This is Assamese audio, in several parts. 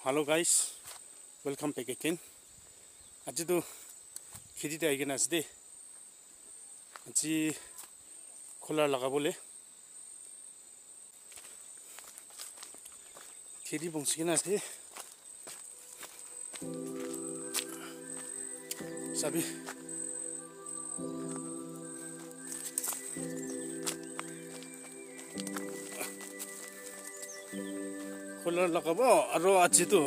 Hello guys welcome back again আজি তো খেতিতে আই কেনে আছে দেই আজি খোলার লাগাবলে খেতি বংশি কেনে আছে চাবি kala lakaba aro achi tu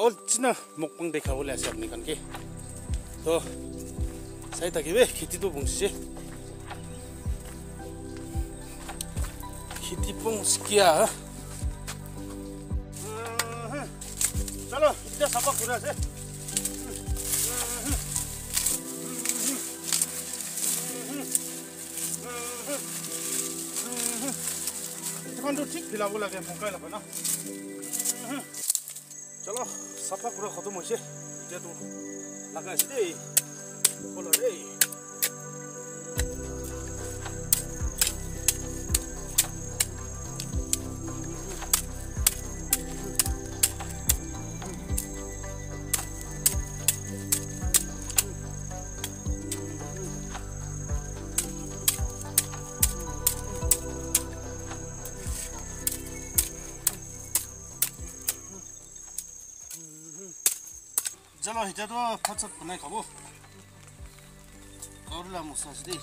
all china mukbang dekha bole ase apni kan ke to sai ta kibe khiti tu bungsi khiti bungsi kya चलो इतना सबक पूरा से এখনটো ঠিক ফিলাব লাগে মকাই লাগে ন চলো চাফা কৰা খতম হৈছে এতিয়াতো লগাইছে দেই দেই চলো এতিয়াতো ভাত চাত বনাই খাব গৰুলা মচলা আছে দেই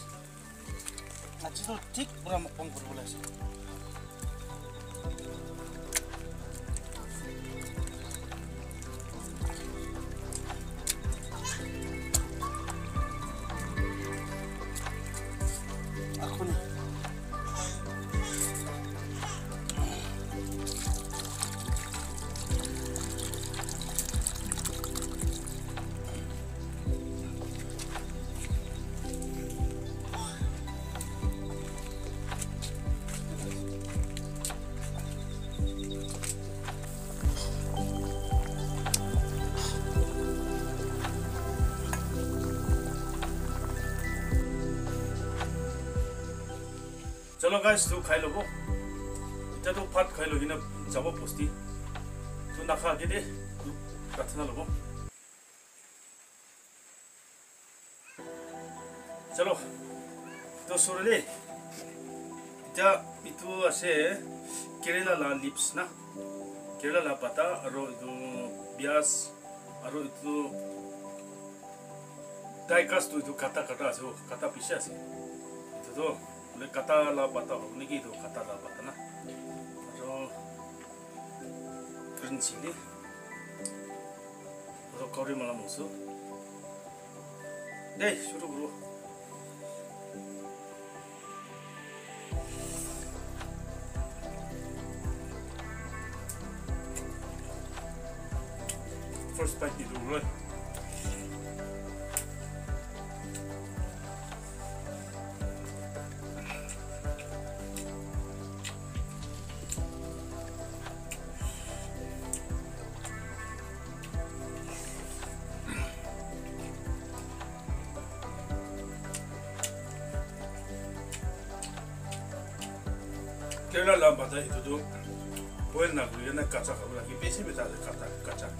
আজিতো ঠিক পূৰা মোক কম কৰিবলৈ চলো গাইছ তো খাই ল'ব এতিয়াতো ভাত খাই লৈ কিনে যাব বস্তি তো নাখাকে দে প্ৰাৰ্থনা ল'ব চলো তো চৰে দেই এতিয়া এইটো আছে কেৰেলা লা লিপছ না কেৰেলা লা পাতা আৰু এইটো পিঁয়াজ আৰু এইটো ডাইকাছটো এইটো কাটা কাটা আছে কাটা পিছে আছে এইটোতো ini kata lapat atau ini gitu kata lapat na atau kerinci ini atau kori malam musuh deh suruh guru first bite di dulu Kela lamba ta itu tu, bukan nak kuliah nak kacak, kalau lagi pesi bisa kacak kacak.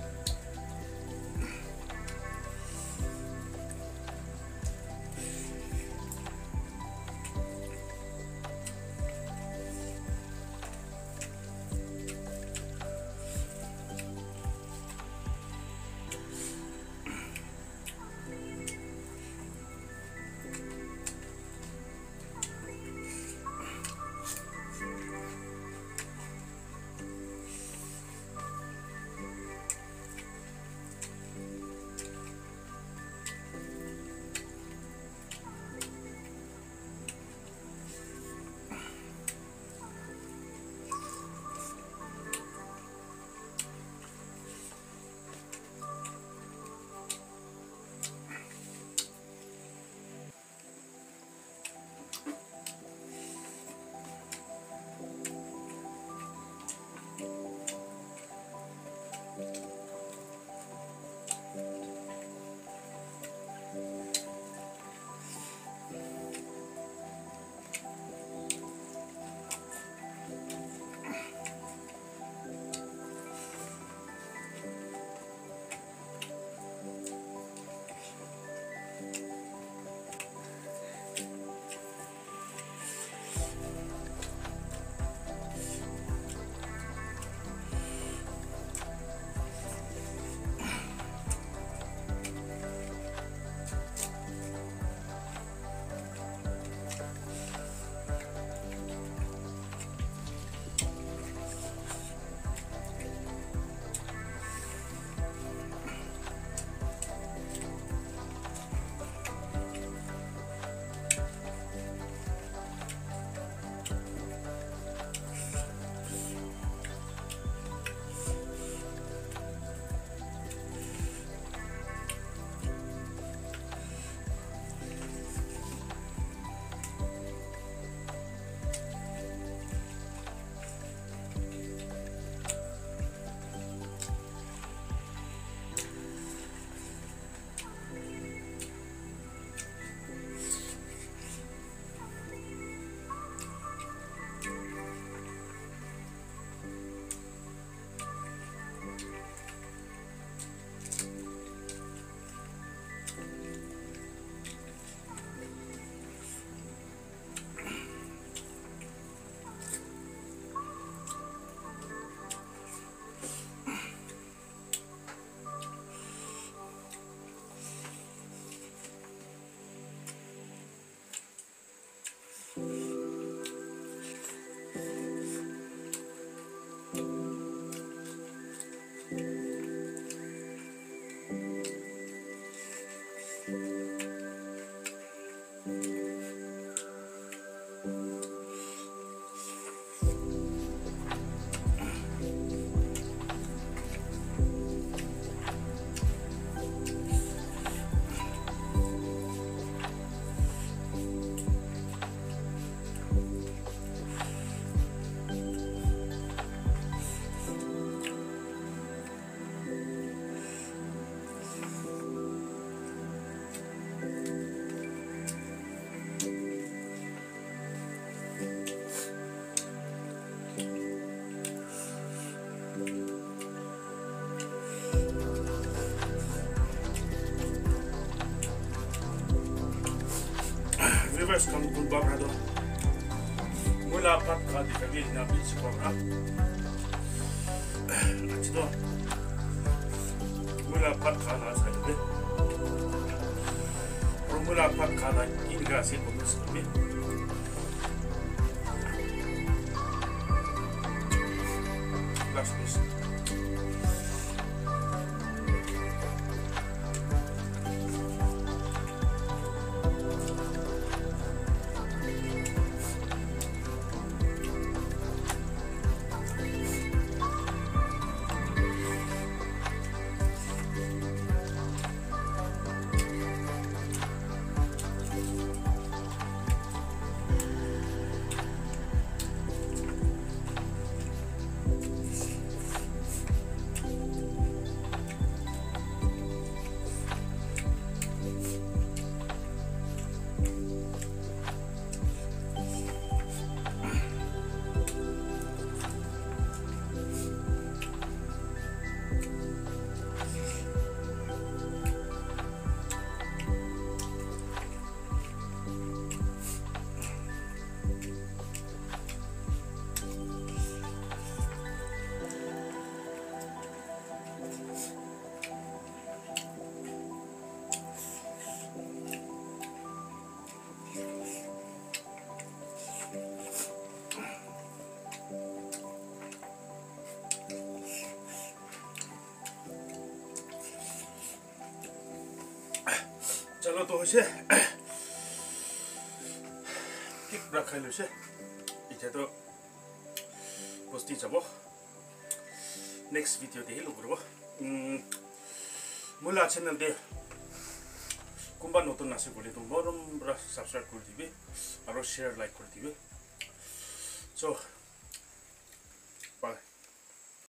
Express kami Gulbarado mula patka di kagil na Bitsi Kwamra at ito mula patka na sa ibe pero mula patka na ingasin mo sa ibe last चलो तो उसे टिक रखा उसे इजे तो बस्ती जब। नेक्स्ट भिडियो देखिए लुकुर मुला अच्छे কোনোবা নতুন আছে বুলি মৰম পৰা ছাবস্ক্ৰাইব কৰি দিবি আৰু শ্বেয়াৰ লাইক কৰি দিবি চ'